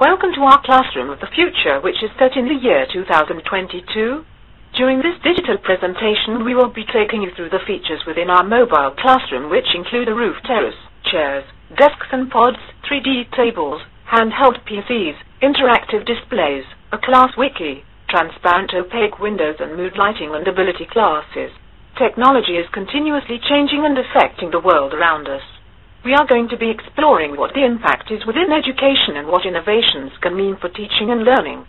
Welcome to our classroom of the future, which is set in the year 2022. During this digital presentation, we will be taking you through the features within our mobile classroom, which include a roof terrace, chairs, desks and pods, 3D tables, handheld PCs, interactive displays, a class wiki, transparent opaque windows and mood lighting and ability classes. Technology is continuously changing and affecting the world around us. We are going to be exploring what the impact is within education and what innovations can mean for teaching and learning.